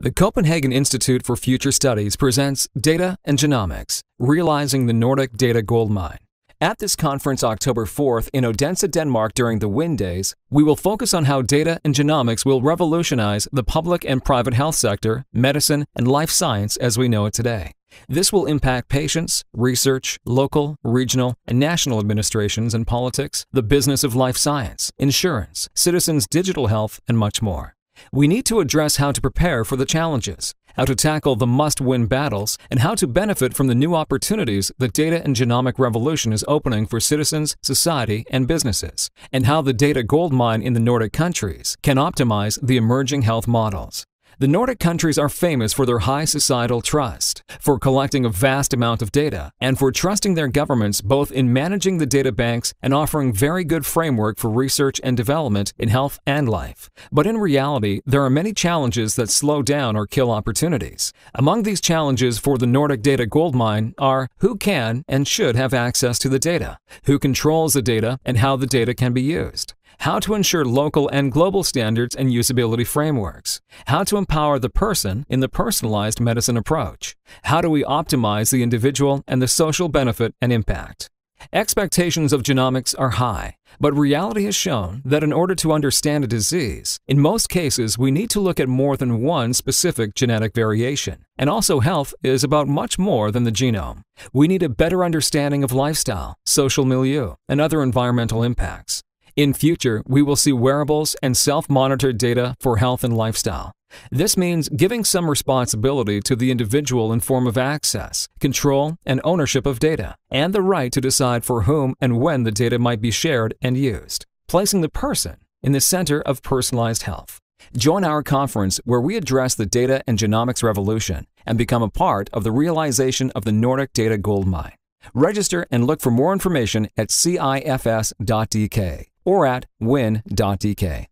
The Copenhagen Institute for Future Studies presents Data and Genomics, Realizing the Nordic Data Goldmine. At this conference October 4th in Odense, Denmark during the WHINN Days, we will focus on how data and genomics will revolutionize the public and private health sector, medicine, and life science as we know it today. This will impact patients, research, local, regional, and national administrations and politics, the business of life science, insurance, citizens' digital health, and much more. We need to address how to prepare for the challenges, how to tackle the must-win battles, and how to benefit from the new opportunities the data and genomic revolution is opening for citizens, society, and businesses, and how the data gold mine in the Nordic countries can optimize the emerging health models. The Nordic countries are famous for their high societal trust, for collecting a vast amount of data, and for trusting their governments both in managing the data banks and offering very good framework for research and development in health and life. But in reality, there are many challenges that slow down or kill opportunities. Among these challenges for the Nordic data goldmine are who can and should have access to the data, who controls the data, and how the data can be used how to ensure local and global standards and usability frameworks, how to empower the person in the personalized medicine approach, how do we optimize the individual and the social benefit and impact. Expectations of genomics are high, but reality has shown that in order to understand a disease, in most cases we need to look at more than one specific genetic variation. And also health is about much more than the genome. We need a better understanding of lifestyle, social milieu, and other environmental impacts. In future, we will see wearables and self-monitored data for health and lifestyle. This means giving some responsibility to the individual in form of access, control, and ownership of data, and the right to decide for whom and when the data might be shared and used, placing the person in the center of personalized health. Join our conference where we address the data and genomics revolution and become a part of the realization of the Nordic data goldmine. Register and look for more information at cifs.dk or at whinn.dk.